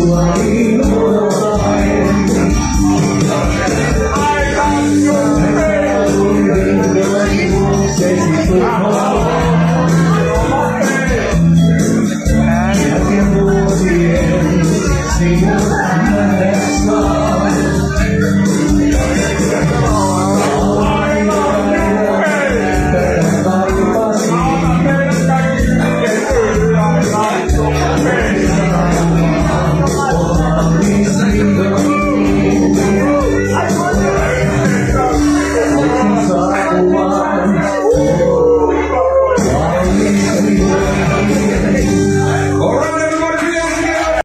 Why?